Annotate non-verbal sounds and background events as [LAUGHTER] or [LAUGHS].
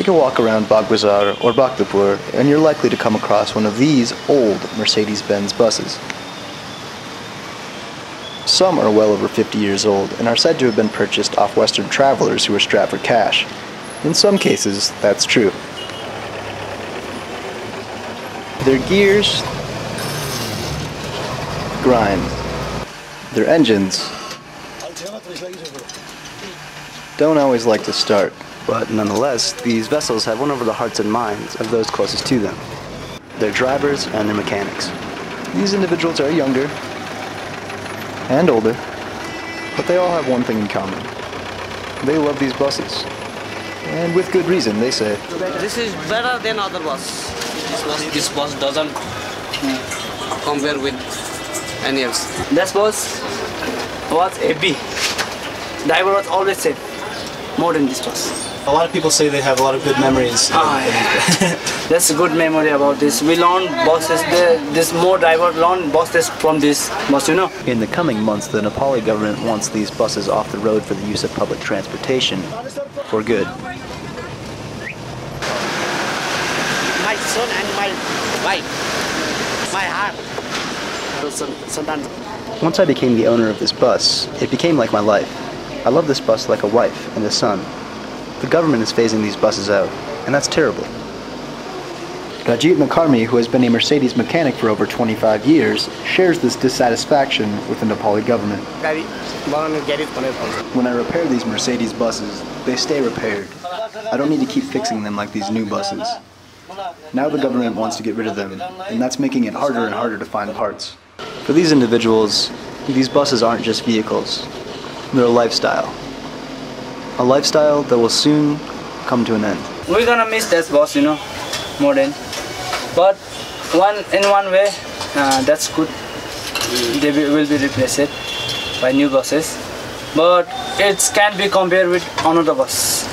Take a walk around Baghbazar or Bhaktapur and you're likely to come across one of these old Mercedes-Benz buses. Some are well over 50 years old and are said to have been purchased off Western travelers who were strapped for cash. In some cases, that's true. Their gears grind. Their engines don't always like to start. But nonetheless, these vessels have won over the hearts and minds of those closest to them their drivers and their mechanics. These individuals are younger and older, but they all have one thing in common. They love these buses. And with good reason, they say. This is better than other bus. This bus, this bus doesn't compare with any else. This bus was heavy. Driver was always safe, more than this bus. A lot of people say they have a lot of good memories. Ah, yeah. [LAUGHS] That's a good memory about this. We learned buses, the, this more driver learn buses from this bus, you know. In the coming months, the Nepali government wants these buses off the road for the use of public transportation for good. My son and my wife, my heart. Once I became the owner of this bus, it became like my life. I love this bus like a wife and a son. The government is phasing these buses out, and that's terrible. Rajit Nakarmi, who has been a Mercedes mechanic for over 25 years, shares this dissatisfaction with the Nepali government. When I repair these Mercedes buses, they stay repaired. I don't need to keep fixing them like these new buses. Now the government wants to get rid of them, and that's making it harder and harder to find parts. For these individuals, these buses aren't just vehicles, they're a lifestyle. A lifestyle that will soon come to an end. We're gonna miss this bus, you know, more than. But one in one way, uh, that's good. They will will be replaced by new buses. But it can't be compared with another bus.